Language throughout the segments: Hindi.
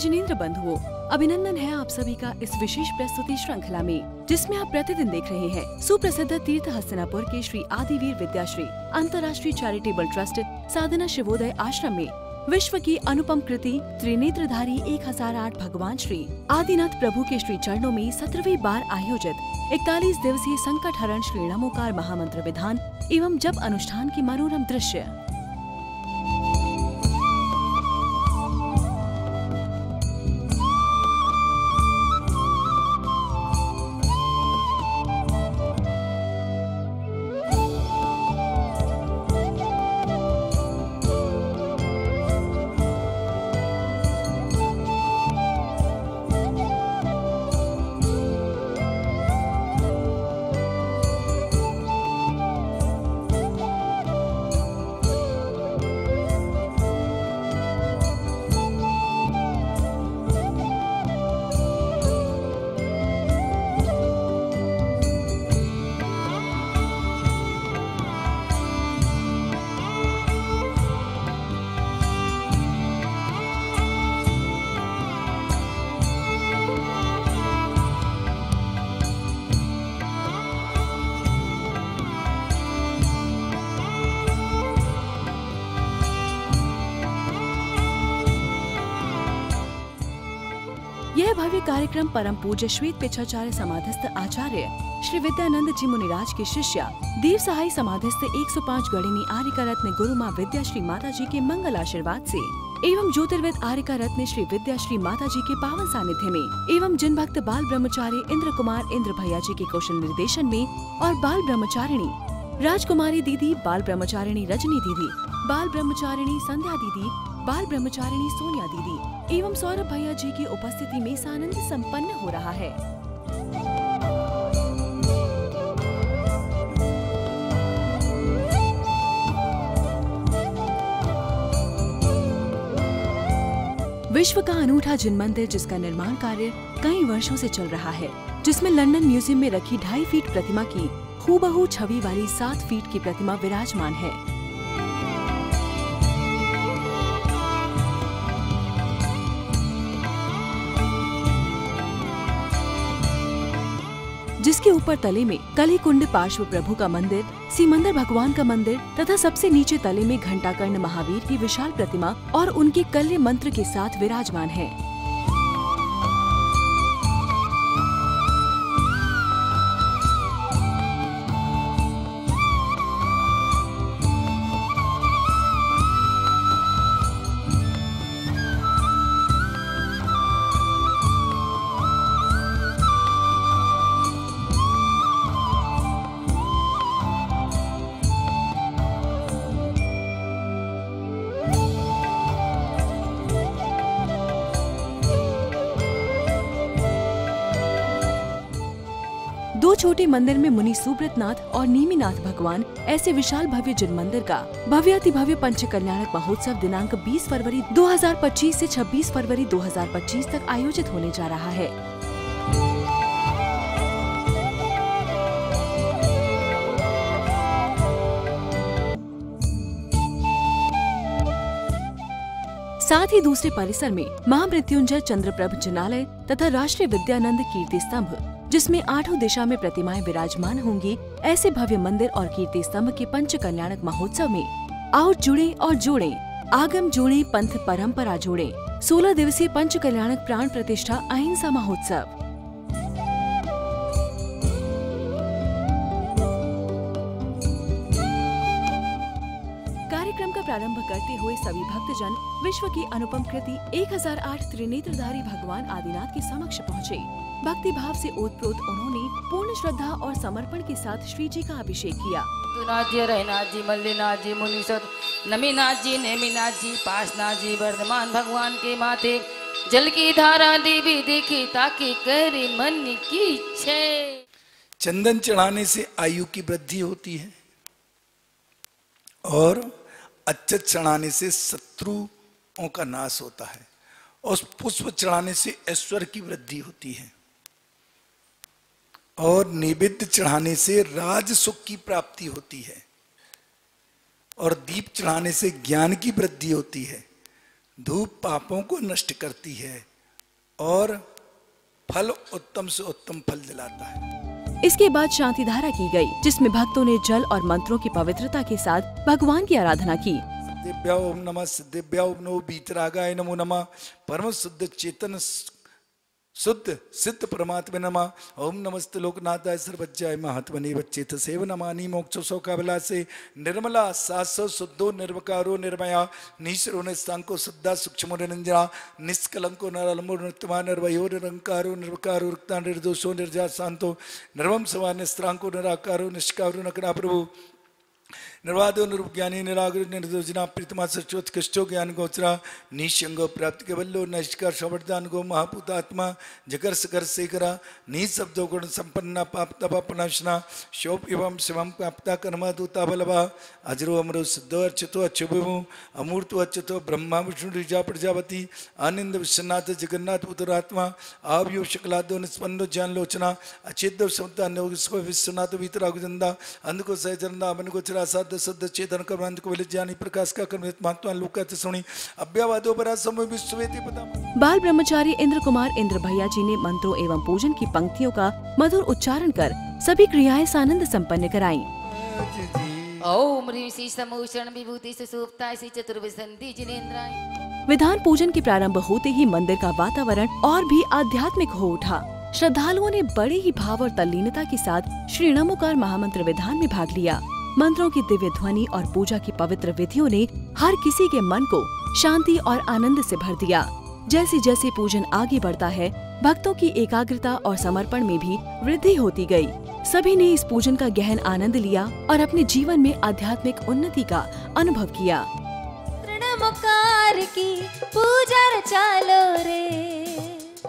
जिनेन्द्र बंधुओं, अभिनंदन है आप सभी का इस विशेष प्रस्तुति श्रृंखला में, जिसमें आप प्रतिदिन देख रहे हैं सुप्रसिद्ध तीर्थ हस्तिनापुर के श्री आदिवीर विद्याश्री, अंतर्राष्ट्रीय चैरिटेबल ट्रस्ट, साधना शिवोदय आश्रम में। विश्व की अनुपम कृति, त्रिनेत्रधारी 1008 भगवान श्री, आदिनाथ प्रभु के श्री चरणों में सत्रहवीं बार आयोजित, इकतालीस दिवसीय संकट हरण श्री नमोकार महामंत्र विधान, एवं जब अनुष्ठान की मनोरम दृश्य। यह भव्य कार्यक्रम परम पूज्य श्वेत पिछाचार्य समाधिस्थ आचार्य श्री विद्यानंद जी मुनिराज के शिष्या, देव सहाय समाधिस्थ 105 गणिनी आर्यका रत्न गुरु माँ विद्या श्री माता जी के मंगल आशीर्वाद से, एवं ज्योतिर्विद आर्यका रत्न श्री विद्या श्री माता जी के पावन सानिध्य में, एवं जिन भक्त बाल ब्रह्मचारी इंद्र कुमार इंद्र भैया जी के कौशल निर्देशन में और बाल ब्रह्मचारिणी, राजकुमारी दीदी, बाल ब्रह्मचारिणी रजनी दीदी, बाल ब्रह्मचारिणी संध्या दीदी बाल ब्रह्मचारिणी सोनिया दीदी एवं सौरभ भैया जी की उपस्थिति में सानंद संपन्न हो रहा है। विश्व का अनूठा जिन मंदिर जिसका निर्माण कार्य कई वर्षों से चल रहा है, जिसमें लंदन म्यूज़ियम में रखी ढाई फीट प्रतिमा की, हूबहू छवि वाली सात फीट की प्रतिमा विराजमान है। जिसके ऊपर तले में कली कुंड पार्श्व प्रभु का मंदिर, सीमंदर भगवान का मंदिर तथा सबसे नीचे तले में घंटाकर्ण महावीर की विशाल प्रतिमा और उनके कल्य मंत्र के साथ विराजमान है। दो छोटे मंदिर में मुनि सुब्रत नाथ और नीमीनाथ भगवान, ऐसे विशाल भव्य जिन मंदिर का भव्याति भव्य पंच कल्याणक महोत्सव दिनांक 20 फरवरी 2025 से 26 फरवरी 2025 तक आयोजित होने जा रहा है। साथ ही दूसरे परिसर में महामृत्युंजय चंद्रप्रभ जिनालय तथा राष्ट्रीय विद्यानंद कीर्ति स्तंभ जिसमें आठों दिशा में प्रतिमाएँ विराजमान होंगी, ऐसे भव्य मंदिर और कीर्ति स्तंभ के पंच कल्याणक महोत्सव में। आओ जुड़े और जोड़े, आगम जोड़े, पंथ परंपरा जोड़े। सोलह दिवसीय पंच कल्याणक प्राण प्रतिष्ठा अहिंसा महोत्सव। कार्यक्रम का प्रारंभ करते हुए सभी भक्तजन, विश्व की अनुपम कृति 1008 त्रिनेत्रधारी भगवान आदिनाथ के समक्ष पहुँचे। भक्ति भाव से ओतप्रोत उन्होंने पूर्ण श्रद्धा और समर्पण के साथ श्री जी का अभिषेक किया। नाथ जी रहनाथ जी मल्लीनाथ जी मुनीसत नमीनाथ जी नेमीनाथ जी पासनाथ जी वर्धमान भगवान के माथे जल की धारा देवी देखी ताकि करे मन की इच्छे। चंदन चढ़ाने से आयु की वृद्धि होती है और अच्चत चढ़ाने से शत्रुओं का नाश होता है और पुष्प चढ़ाने से ऐश्वर्य की वृद्धि होती है। और निवेद्य चढ़ाने से राज सुख की प्राप्ति होती है और दीप चढ़ाने से ज्ञान की वृद्धि होती है। धूप पापों को नष्ट करती है और फल उत्तम से उत्तम फल दिलाता है। इसके बाद शांति धारा की गई जिसमें भक्तों ने जल और मंत्रों की पवित्रता के साथ भगवान की आराधना की। दिव्या ओम नमः दिव्या ओम नो बीतरागाय नमो नमः। परम शुद्ध चेतन शुद्ध, सिद्ध परमात्मा नमा। ओम नमस्ते लोकनाथाय सर्वज्ञाय महात्मनि बच्चेत सेव नमानि मोक्ष शोकाबला से निर्मला सासो शुद्धो निर्वकारो निर्मया। नीश्वरो निस्तांको शुद्धा सूक्ष्म निरंजना। निष्कलंको नरलमो नृत्यमा निर्वयो निरंकारो निर्वकारो रुक्ता निर्दोषो निर्जा शांतो निर्वम सवा निस्त्रांको निराकारो निष्कारो नकरा प्रभु। निर्वादो निर्ज्ञानी निरागर निर्दोजना प्रीतमा सचोत कष्टो ज्ञान, गोचरा, निशंग प्राप्ति बल्लो नष्कर शवर्दान गो महापुतात्मा जगर सकर सेकरा नी शब्दो गुण संपन्न, पाप तपा पनाशना शोभ एवं शिवम प्राप्ता, कर्मा दूता बलवा, अजरो अमरो, सिद्धो अर्चितो अच्युभु अमूर्तो अच्युतो ब्रह्मा, विष्णु ऋजा प्रजापति, आनंद, विश्वनाथ, जगन्नाथ पुत्रात्मा आव्यो शकलादो ज्ञान, लोचना अचेत विश्वनाथ वीतरागुजंदा अंध को सहचरंदा अमन चेतन कर्मांत को ज्ञानी प्रकाश का कर्म महात्मा लोका सुनी। अभ्यावादो बरा समय विश्वेति पता बाल ब्रह्मचारी इंद्र कुमार इंद्र भैया जी ने मंत्रों एवं पूजन की पंक्तियों का मधुर उच्चारण कर सभी क्रियाएँ सानंद संपन्न कराई। ओम ह्रीं श्री समूषण विभूति सुसुप्ताय श्री चतुर्विसंधि जिनेन्द्राय। विधान पूजन के प्रारंभ होते ही मंदिर का वातावरण और भी आध्यात्मिक हो उठा। श्रद्धालुओं ने बड़े ही भाव और तल्लीनता के साथ श्री नमोकार महामंत्र विधान में भाग लिया। मंत्रों की दिव्य ध्वनि और पूजा की पवित्र विधियों ने हर किसी के मन को शांति और आनंद से भर दिया। जैसे जैसे पूजन आगे बढ़ता है, भक्तों की एकाग्रता और समर्पण में भी वृद्धि होती गई। सभी ने इस पूजन का गहन आनंद लिया और अपने जीवन में आध्यात्मिक उन्नति का अनुभव किया। की पूजा रे।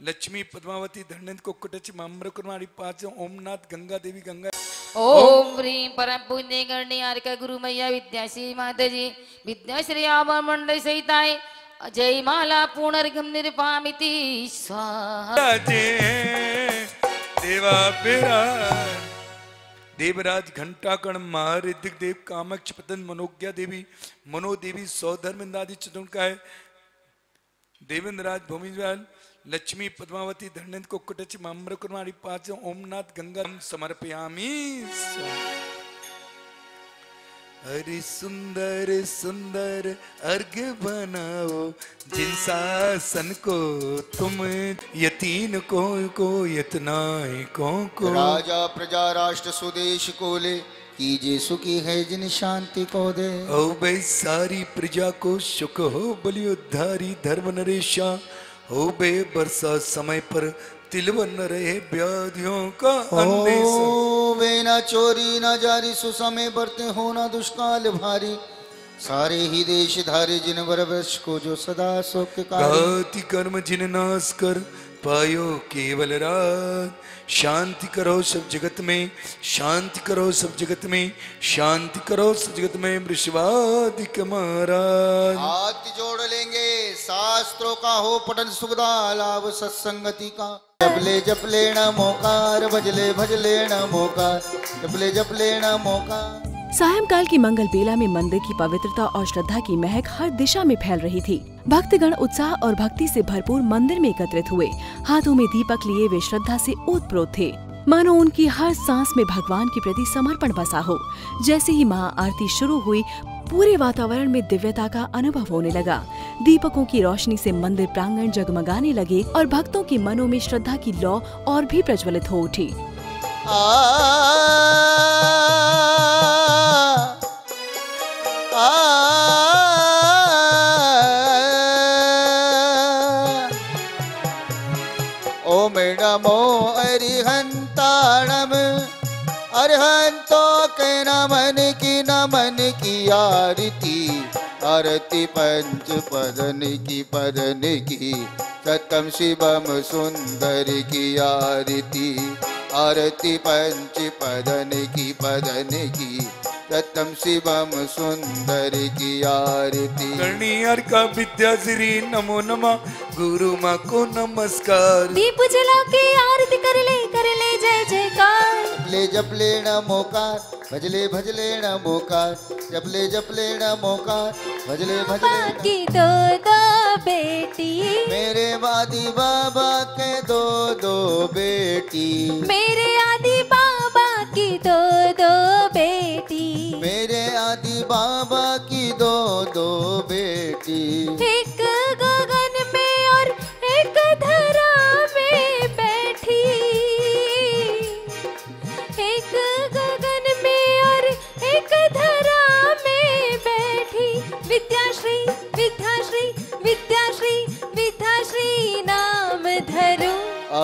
लक्ष्मी पद्मावती धन्यंत कुक्कुटच माम्र कुमारी पाँच ओमनाथ गंगा देवी गंगा। ओम ह्रीं परम पुण्य गण्य आर्का गुरु मैया विद्याश्री माताजी विद्याश्री आवा मंडल सहिताय जय माला पुनर्गम निर्पामिति स्वाहा। देवा विराज देवराज घंटाकण महारिद्धिक देव कामक्ष पतन मनोज्ञा देवी मनो देवी सौधर्मिंदादि चतुर्काय देवेंद्र राज भूमिज्वाल लक्ष्मी पद्मावती धन्यंत कुक्कुटच माम्र कुमारी पाँच ओमनाथ गंगा समर्पयामी. अरे सुंदर सुंदर अर्घ बनाओ जिन शासन को तुम यतीन को को यतनाए को को। राजा प्रजा राष्ट्र स्वदेश को ले कीजिए सुखी है जिन शांति को दे। ओ भाई सारी प्रजा को सुख हो बलि उद्धारी धर्म नरेशा। हो बे वर्षा समय पर तिलवन रहे व्याधियों का वे न चोरी न जारी सुसमय बरते हो न दुष्काल भारी। सारे ही देश धारे जिन वर वृक्ष को जो सदा सौख्य घाति कर्म जिन नाश कर पायो केवल रात शांति करो सब जगत में शांति करो सब जगत में शांति करो सब जगत में वृषवादिक महाराज। हाथ जोड़ शास्त्रों का हो, पठन सुखदा लाभ सत्संगति का। जपले जपले मोकार भजले भजले मोकार जपले जपले मोकार सायंकाल की मंगल बेला में मंदिर की पवित्रता और श्रद्धा की महक हर दिशा में फैल रही थी। भक्तगण उत्साह और भक्ति से भरपूर मंदिर में एकत्रित हुए। हाथों में दीपक लिए वे श्रद्धा से ओतप्रोत थे। मानो उनकी हर सांस में भगवान के प्रति समर्पण बसा हो। जैसे ही महा आरती शुरू हुई पूरे वातावरण में दिव्यता का अनुभव होने लगा। दीपकों की रोशनी से मंदिर प्रांगण जगमगाने लगे और भक्तों के मनों में श्रद्धा की लौ और भी प्रज्वलित हो उठी। के आरती आरती पंच पदन की पदन की, सतम शिवम सुंदर की आरती आरती पंच पदन की पदन की। सतम शिवम सुंदर की आरती। कर्णियार का विद्याश्री नमो नमः गुरु माँ को नमस्कार। दीप जला के आरती कर ले कर ले जय जयकार। जपले जपले नमोकार भजले भजले नमोकार जपले जपले नमोकार भजले भजले बाकी दो दो बेटी। मेरे आदि बाबा के दो दो बेटी। मेरे आदि बाबा की दो दो बेटी। मेरे आदि बाबा की दो दो बेटी। एक गगन में और एक धरा में बैठी। एक गगन में और एक धरा में बैठी। विद्याश्री विद्याश्री विद्याश्री विद्याश्री नाम धरो।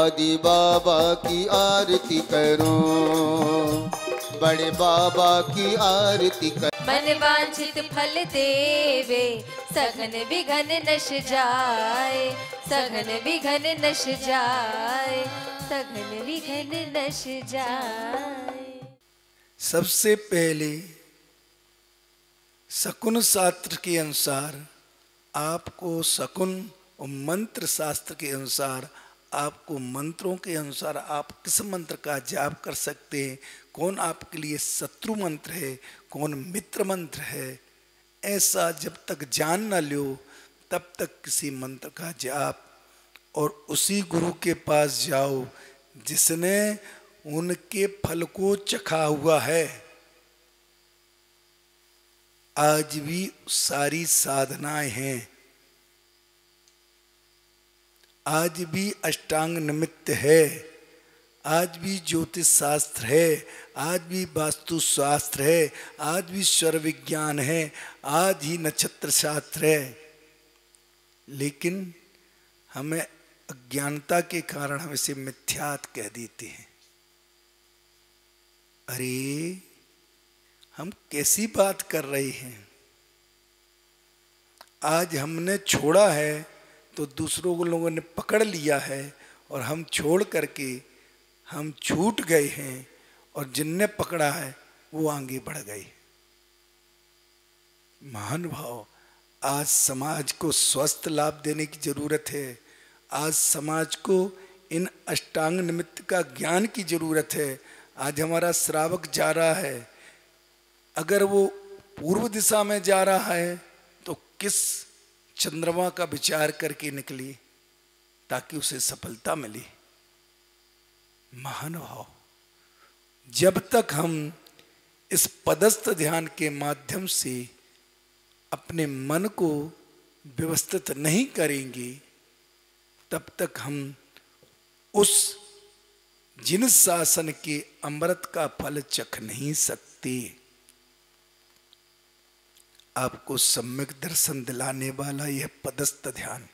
आदि बाबा की आरती करूँ। बड़े बाबा की आरती कर। मन वांछित फल देवे सघन विघन नश जाए सघन विघन नश जाए सघन विघन नश जाए। सबसे पहले शकुन शास्त्र के अनुसार आपको शकुन और मंत्र शास्त्र के अनुसार आपको मंत्रों के अनुसार आप किस मंत्र का जाप कर सकते हैं कौन आपके लिए शत्रु मंत्र है, कौन मित्र मंत्र है, ऐसा जब तक जान ना लो, तब तक किसी मंत्र का जाप और उसी गुरु के पास जाओ, जिसने उनके फल को चखा हुआ है। आज भी सारी साधनाएँ हैं। आज भी अष्टांग निमित्त है। आज भी ज्योतिष शास्त्र है, आज भी वास्तु शास्त्र है, आज भी स्वर विज्ञान है, आज ही नक्षत्र शास्त्र है। लेकिन हमें अज्ञानता के कारण हम इसे मिथ्यात कह देते हैं। अरे, हम कैसी बात कर रहे हैं? आज हमने छोड़ा है तो दूसरों को लोगों ने पकड़ लिया है और हम छोड़ करके हम छूट गए हैं और जिनने पकड़ा है, वो आगे बढ़ गए। महान भाव, आज समाज को स्वस्थ लाभ देने की ज़रूरत है। आज समाज को इन अष्टांग निमित्त का ज्ञान की ज़रूरत है। आज हमारा श्रावक जा रहा है। अगर वो पूर्व दिशा में जा रहा है तो किस चंद्रमा का विचार करके निकली, ताकि उसे सफलता मिली। महानुभाव जब तक हम इस पदस्थ ध्यान के माध्यम से अपने मन को व्यवस्थित नहीं करेंगे, तब तक हम उस जिन शासन के अमृत का फल चख नहीं सकते। आपको सम्यक दर्शन दिलाने वाला यह पदस्थ ध्यान।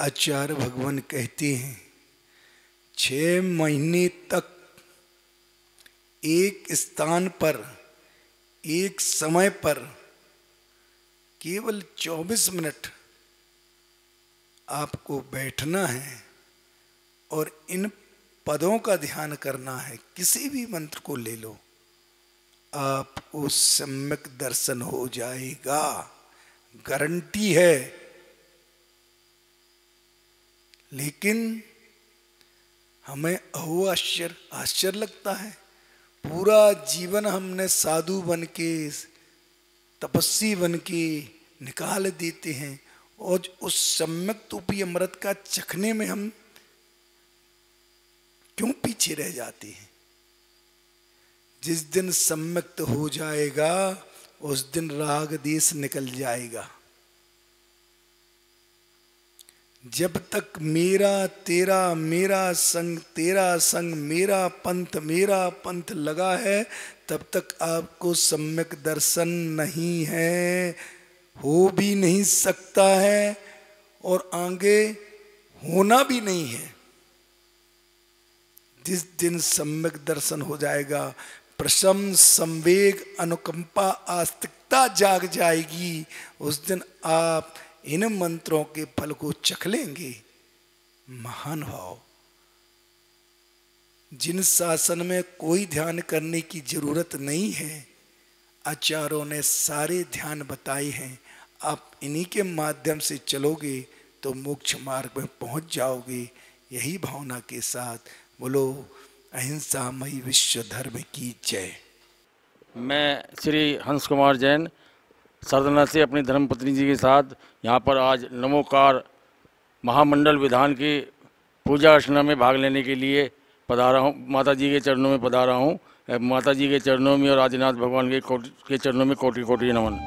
आचार्य भगवान कहते हैं छ महीने तक एक स्थान पर, एक समय पर, केवल 24 मिनट आपको बैठना है और इन पदों का ध्यान करना है। किसी भी मंत्र को ले लो। आपको सम्यक दर्शन हो जाएगा। गारंटी है। लेकिन हमें अहो आश्चर्य आश्चर्य लगता है। पूरा जीवन हमने साधु बन के तपस्वी बन के निकाल देते हैं और उस सम्यक तूपी अमृत का चखने में हम क्यों पीछे रह जाते हैं? जिस दिन सम्यक्त हो जाएगा, उस दिन राग देश निकल जाएगा। जब तक मेरा, तेरा, मेरा संग, तेरा संग, मेरा पंथ मेरा पंथ लगा है, तब तक आपको सम्यक दर्शन नहीं है। हो भी नहीं सकता है और आगे होना भी नहीं है। जिस दिन सम्यक दर्शन हो जाएगा प्रशम संवेग अनुकंपा आस्तिकता जाग जाएगी, उस दिन आप इन मंत्रों के फल को चख लेंगे। महान भाव। जिन शासन में कोई ध्यान करने की ज़रूरत नहीं है, आचार्यों ने सारे ध्यान बताए हैं। आप इन्हीं के माध्यम से चलोगे तो मोक्ष मार्ग में पहुँच जाओगे। यही भावना के साथ बोलो, अहिंसामयी विश्व धर्म की जय। मैं श्री हंस कुमार जैन सरदना से अपनी धर्मपत्नी जी के साथ यहाँ पर आज नमोकार महामंडल विधान की पूजा अर्चना में भाग लेने के लिए पधारा हूँ। माता जी के चरणों में पधारा हूँ। माता जी के चरणों में और आदिनाथ भगवान के के चरणों में कोटि कोटि नमन।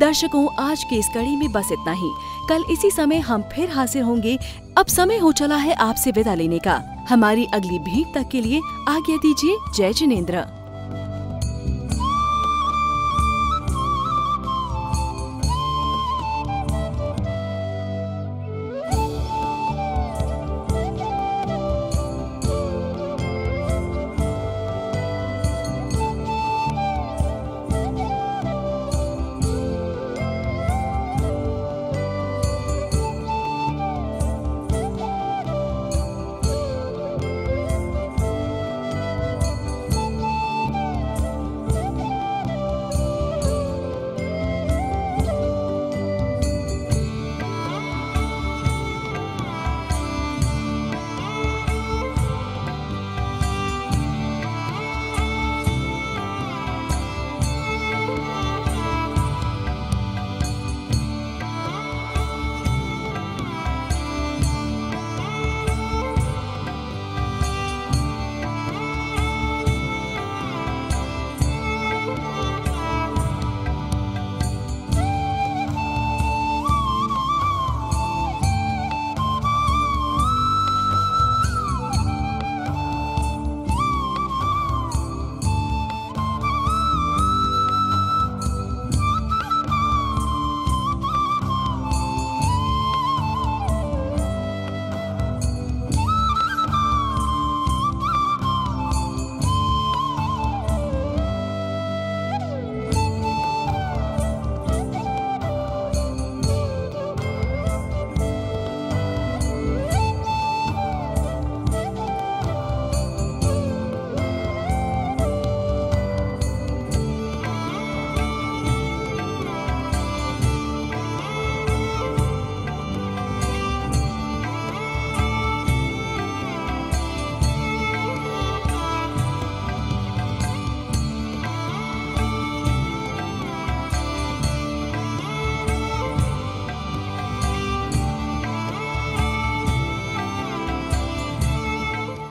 दर्शकों, आज की इस कड़ी में बस इतना ही। कल इसी समय हम फिर हाजिर होंगे। अब समय हो चला है आपसे विदा लेने का। हमारी अगली भीड़ तक के लिए आज्ञा दीजिए। जय जिनेन्द्र।